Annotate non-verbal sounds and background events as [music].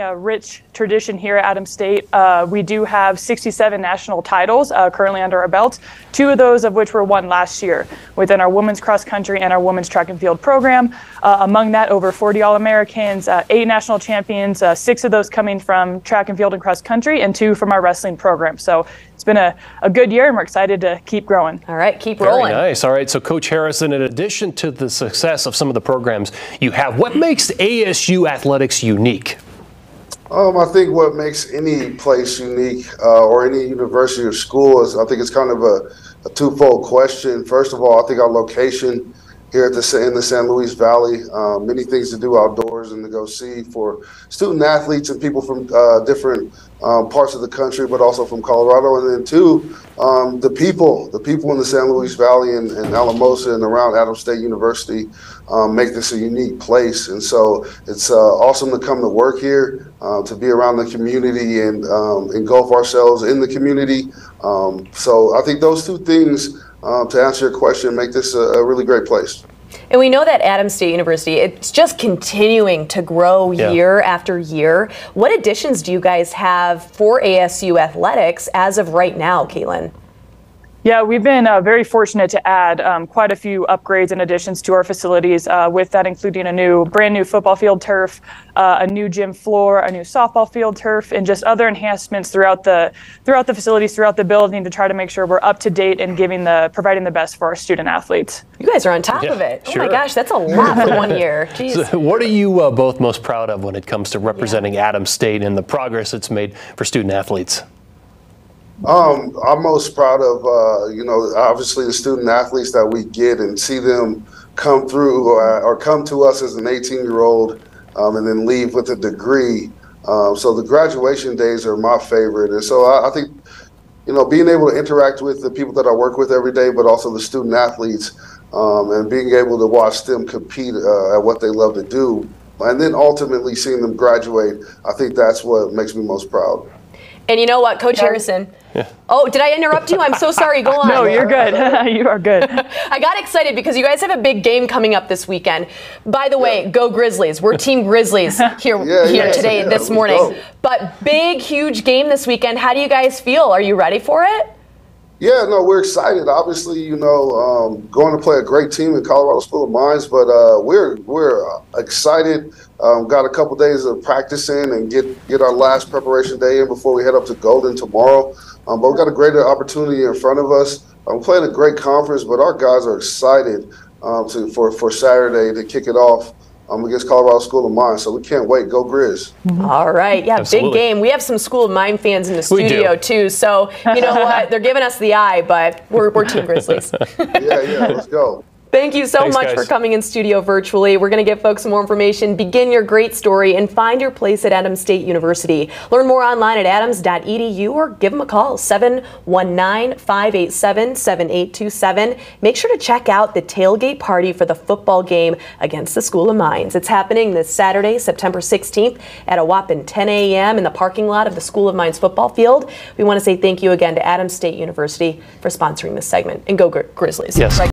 a rich tradition here at Adams State. Uh, we do have 67 national titles uh, currently under our belt, two of those of which were won last year within our women's cross country and our women's track and field program. Uh, among that, over 40 All Americans, uh, eight national champions, uh, six of those coming from track and field and cross country, and two from our wrestling program. So it's been a, a good year, and we're excited to keep growing. All right, keep Very rolling. nice. All right, so Coach Harrison, in addition to the success of some of the programs you have, what makes ASU athletics unique? Um, I think what makes any place unique uh, or any university or school is I think it's kind of a, a twofold question. First of all, I think our location here at the in the San Luis Valley, um, many things to do outdoors and to go see for student athletes and people from uh, different um, parts of the country, but also from Colorado. And then two, um, the people, the people in the San Luis Valley and, and Alamosa and around Adams State University um, make this a unique place. And so it's uh, awesome to come to work here, uh, to be around the community and um, engulf ourselves in the community. Um, so I think those two things, um, to answer your question, make this a, a really great place. And we know that Adams State University, it's just continuing to grow Yeah. year after year. What additions do you guys have for ASU athletics as of right now, Caitlin? Yeah, we've been uh, very fortunate to add um, quite a few upgrades and additions to our facilities, uh, with that including a new, brand new football field turf, uh, a new gym floor, a new softball field turf, and just other enhancements throughout the throughout the facilities, throughout the building, to try to make sure we're up to date and giving the providing the best for our student athletes. You guys are on top Yeah, of it. Oh my gosh, that's a lot for one year. [laughs] Jeez. So what are you uh, both most proud of when it comes to representing Adams State and the progress it's made for student athletes? Um, I'm most proud of, uh, you know, obviously the student athletes that we get and see them come through or, or come to us as an 18 year old um, and then leave with a degree. Um, so the graduation days are my favorite. And so I, I think, you know, being able to interact with the people that I work with every day, but also the student athletes um, and being able to watch them compete uh, at what they love to do. And then ultimately seeing them graduate, I think that's what makes me most proud. And you know what, Coach Harrison? Oh, did I interrupt you? I'm so sorry. Go [laughs] on. No, you're good. [laughs] you are good. [laughs] I got excited because you guys have a big game coming up this weekend. By the way, go Grizzlies. We're Team Grizzlies here, Yeah, here yeah, today, yeah, this morning. go. But big, huge game this weekend. How do you guys feel? Are you ready for it? Yeah, no, we're excited. Obviously, you know, um, going to play a great team in Colorado School of Mines, but uh, we're we're uh, excited. Um, got a couple days of practicing and get get our last preparation day in before we head up to Golden tomorrow. Um, but we've got a great opportunity in front of us. I'm playing a great conference, but our guys are excited um, to for for Saturday to kick it off um, against Colorado School of Mines. So we can't wait. Go Grizz! All right. Yeah, big game. We have some School of Mine fans in the studio, too. So, you know [laughs] what? They're giving us the eye, but we're, we're Team Grizzlies. [laughs] Yeah, yeah, let's go. Thank you so Thanks, much guys. for coming in studio virtually. We're going to give folks some more information, begin your great story, and find your place at Adams State University. Learn more online at adams.edu or give them a call 719 587 7827. Make sure to check out the tailgate party for the football game against the School of Mines. It's happening this Saturday, September 16th at a whopping 10 a.m. in the parking lot of the School of Mines football field. We want to say thank you again to Adams State University for sponsoring this segment. And go Gri- Grizzlies. Yes. Right